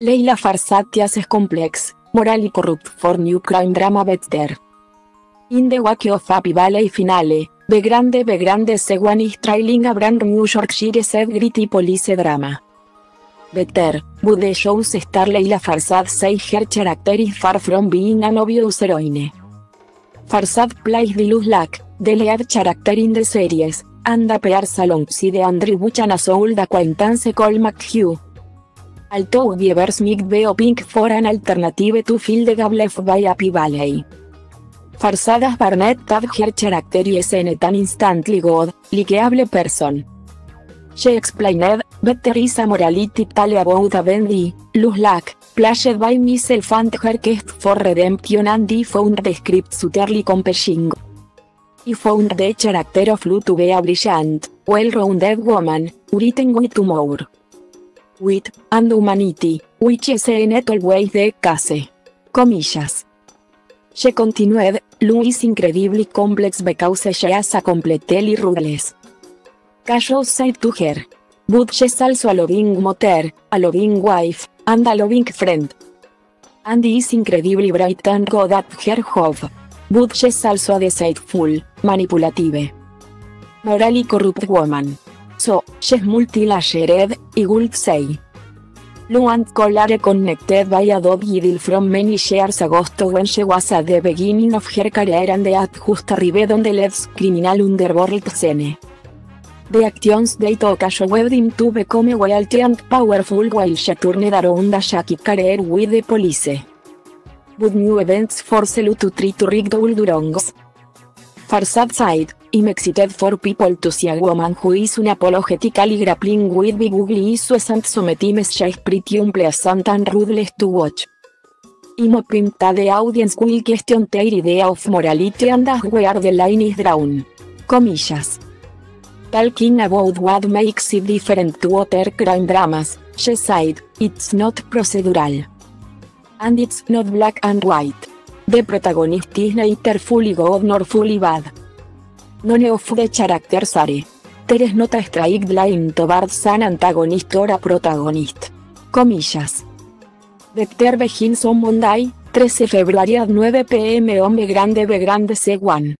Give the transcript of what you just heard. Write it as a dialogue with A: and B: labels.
A: Leila Farsad Cases Complex, Morally Corrupt for New Crime Drama Better. In the wake of Happy Valley Finale, The Grande The Grande One is trailing a brand New Yorkshire Said Gritty Police Drama. Better, but the show's star Leila Farsad say her character is far from being an obvious heroine. Farsad plays the Luz Lack, the lead character in the series, and appears alongside Andrew Buch and a soul acquaintance Cole McHugh. Although viewers might be pink for an alternative to fill the gap by Happy Valley. Farsadas Barnett had her character is an instantly good, likeable person. She explained, better is a morality tale about a bendy, Luz Lack, played by myself and her quest for redemption and I found the script suitably compelling. I found the character of Lu to be a brilliant, well-rounded woman, written with humor. Wit, and humanity, which is not always the case. Comillas. She continued, Lu is incredibly complex because she is a completely ruthless. Chaos side to her. But she's also a loving mother, a loving wife, and a loving friend. And is incredibly bright and good at her job. But she's also a deceitful, manipulative, morally corrupt woman. So, she's multi-layered, I say. Lu and Cole are connected by a dog idyll from many years ago when she was at the beginning of her career and at just arrived on the criminal underworld scene. The actions they took showed him to become wealthy and powerful while she turned around a shaky career with the police. But new events forced Lu to try to rig double wrongs. Farsad side, I'm excited for people to see a woman who is unapologetically grappling with big ugly issues and sometimes she's pretty unpleasant and ruthless to watch. I'm hoping that the audience will question their idea of morality and where the line is drawn. Comillas. Talking about what makes it different to other crime dramas, she said, it's not procedural. And it's not black and white. The protagonist is neither fully good nor fully bad. None of the characters are. There is not a straight line towards an antagonist or a protagonist. Comillas. Better begins on Monday, 13 February at 9 pm on Grande Grande C1.